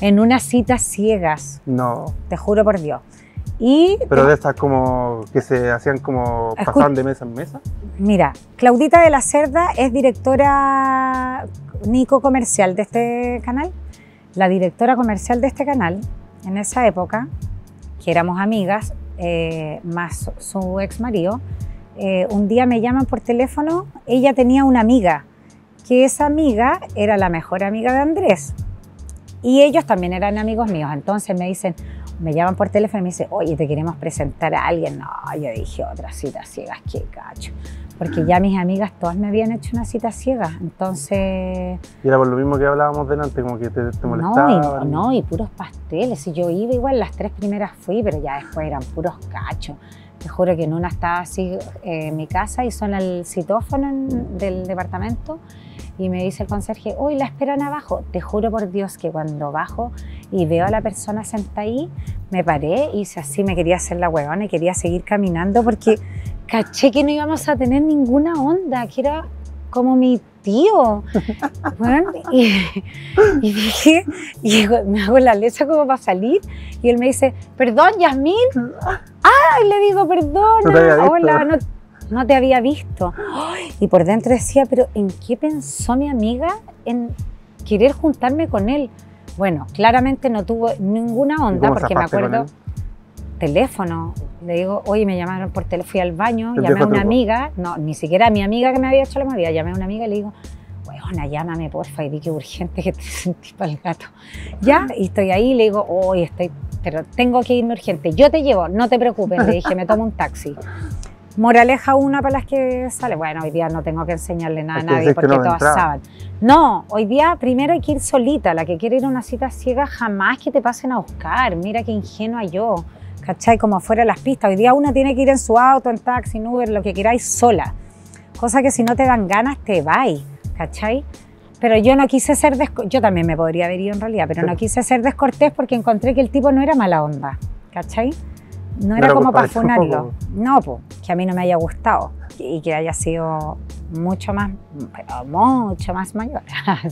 en unas citas ciegas, No. te juro por Dios. Y Pero de estas como que se hacían como pasaban de mesa en mesa. Mira, Claudita de la Cerda es directora Nico comercial de este canal. La directora comercial de este canal, en esa época, que éramos amigas, eh, más su ex marido, eh, un día me llaman por teléfono, ella tenía una amiga, que esa amiga era la mejor amiga de Andrés. Y ellos también eran amigos míos. Entonces me dicen, me llaman por teléfono y me dicen, oye, te queremos presentar a alguien. No, yo dije, otra cita ciegas, qué cacho. Porque ya mis amigas todas me habían hecho una cita ciega. Entonces, Y era por lo mismo que hablábamos delante, como que te, te no molestaban. y, no, y puros pasteles. Y yo iba igual, las tres primeras fui, pero ya después eran puros cachos. Te juro que en una estaba así eh, en mi casa y suena el citófono en- del departamento y me dice el conserje, hoy la esperan abajo. Te juro por Dios que cuando bajo y veo a la persona sentada ahí, me paré y así, me quería hacer la huevona y quería seguir caminando porque caché que no íbamos a tener ninguna onda, que era como mi tío. Bueno, y, y dije, y me hago la leche como para salir y él me dice, perdón, Yasmín. Ay, le digo, No perdona, visto. hola, no, no te había visto. Ay, Y por dentro decía, pero ¿en qué pensó mi amiga en querer juntarme con él? Bueno, claramente no tuvo ninguna ¿Y onda porque me acuerdo teléfono. Le digo, oye, me llamaron por teléfono, fui al baño, llamé a una truco. amiga, no, ni siquiera a mi amiga que me había hecho la movida, llamé a una amiga y le digo, weona, llámame porfa, y di que urgente que te sentí para el gato. Ya, y estoy ahí, le digo, oye, estoy, pero tengo que irme urgente, yo te llevo, no te preocupes, le dije, me tomo un taxi. Moraleja una para las que sale. Bueno, hoy día no tengo que enseñarle nada a nadie porque no todas saben. No, hoy día primero hay que ir solita. La que quiere ir a una cita ciega, jamás que te pasen a buscar. Mira qué ingenua yo. ¿Cachai? Como afuera de las pistas. Hoy día uno tiene que ir en su auto, en taxi, en Uber, lo que queráis sola. Cosa que si no te dan ganas, te vais. ¿Cachai? Pero yo no quise ser descortés. Yo también me podría haber ido en realidad, pero no quise ser descortés porque encontré que el tipo no era mala onda. ¿Cachai? No era Pero como para funarlo. No, pues, que a mí no me haya gustado y que haya sido mucho más, mucho más mayor.